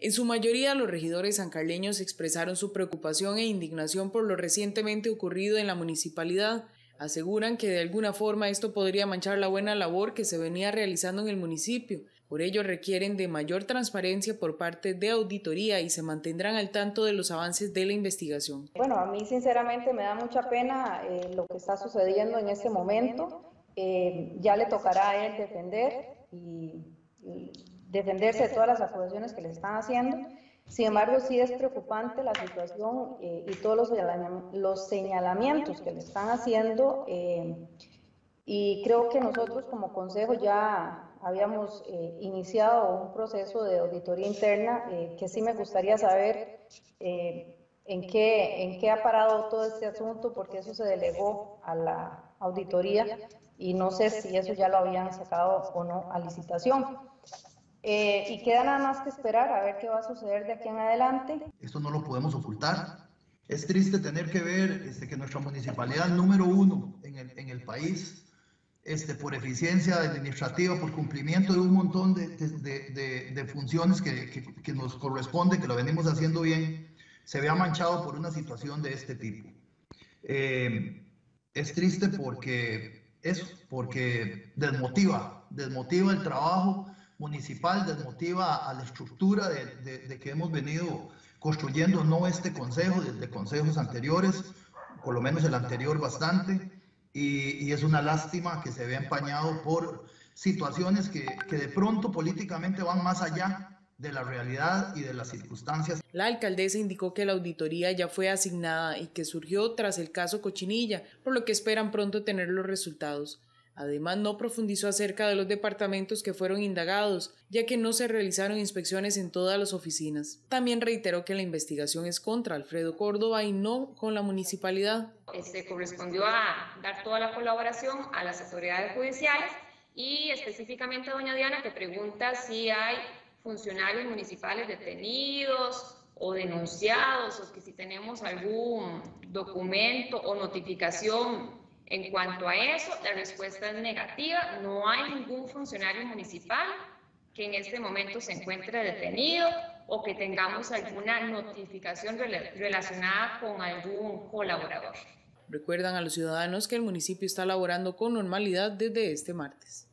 En su mayoría, los regidores sancarleños expresaron su preocupación e indignación por lo recientemente ocurrido en la municipalidad. Aseguran que de alguna forma esto podría manchar la buena labor que se venía realizando en el municipio. Por ello requieren de mayor transparencia por parte de auditoría y se mantendrán al tanto de los avances de la investigación. Bueno, a mí sinceramente me da mucha pena eh, lo que está sucediendo en este momento. Eh, ya le tocará a él defender y defenderse de todas las acusaciones que le están haciendo. Sin embargo, sí es preocupante la situación eh, y todos los, señalamientos que le están haciendo. Eh, y creo que nosotros como consejo ya habíamos eh, iniciado un proceso de auditoría interna que sí me gustaría saber en, qué, en qué ha parado todo este asunto, porque eso se delegó a la auditoría y no sé si eso ya lo habían sacado o no a licitación. Eh, y queda nada más que esperar a ver qué va a suceder de aquí en adelante. Esto no lo podemos ocultar. Es triste tener que ver este, que nuestra municipalidad número uno en el, en el país, este, por eficiencia administrativa, por cumplimiento de un montón de, de, de, funciones que, que, que, nos corresponde, que lo venimos haciendo bien, se vea manchado por una situación de este tipo. Eh, es triste porque eso, porque desmotiva, desmotiva el trabajo municipal desmotiva a la estructura de, que hemos venido construyendo, no este consejo, desde consejos anteriores, por lo menos el anterior bastante, y, es una lástima que se vea empañado por situaciones que, que de pronto políticamente van más allá de la realidad y de las circunstancias. La alcaldesa indicó que la auditoría ya fue asignada y que surgió tras el caso Cochinilla, por lo que esperan pronto tener los resultados. Además, no profundizó acerca de los departamentos que fueron indagados, ya que no se realizaron inspecciones en todas las oficinas. También reiteró que la investigación es contra Alfredo Córdoba y no con la municipalidad. Este correspondió a dar toda la colaboración a las autoridades judiciales y específicamente a doña Diana que pregunta si hay funcionarios municipales detenidos o denunciados o si tenemos algún documento o notificación en cuanto a eso, la respuesta es negativa. No hay ningún funcionario municipal que en este momento se encuentre detenido o que tengamos alguna notificación relacionada con algún colaborador. Recuerdan a los ciudadanos que el municipio está laborando con normalidad desde este martes.